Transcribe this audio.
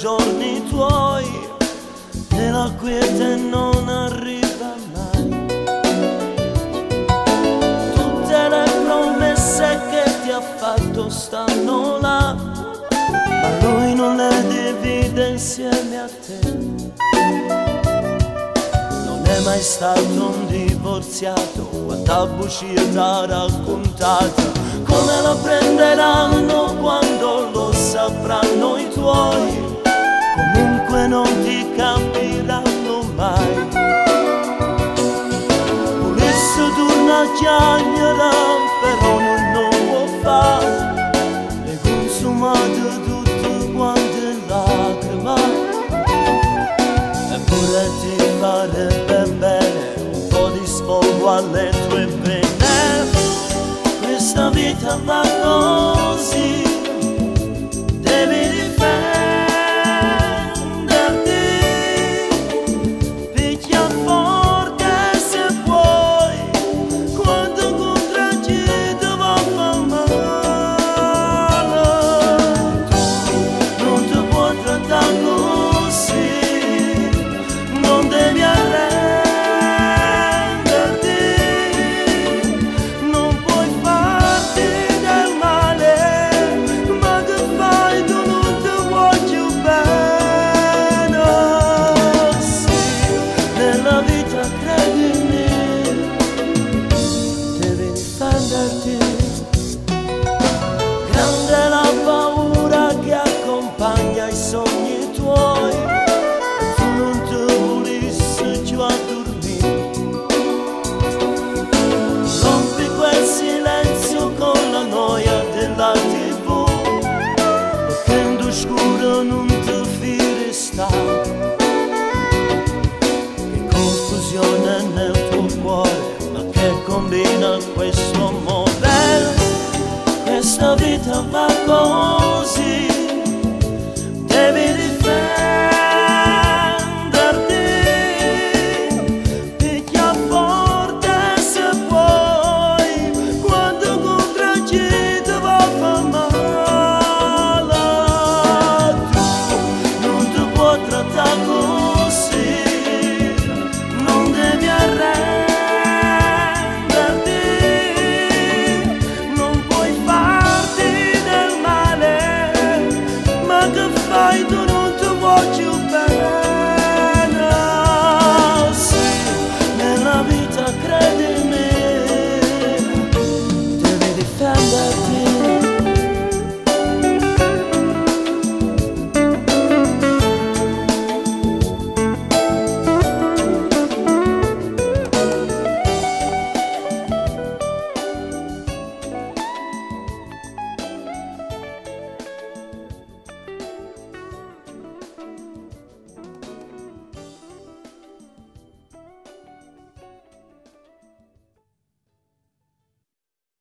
giorni tuoi e la quiete non arriva mai. Tutte le promesse che ti ha fatto stanno là, ma lui non le divide insieme a te. Non è mai stato un divorziato, quanta buccia raccontata, come la prenderanno tuoi comunque non ti capiranno mai. Volesse torna a chiagliere, però non lo può fare, le consumate tutte quante lacrime, eppure ti farebbe bene un po' di sfogo alle tue pene, questa vita va così. tragédie.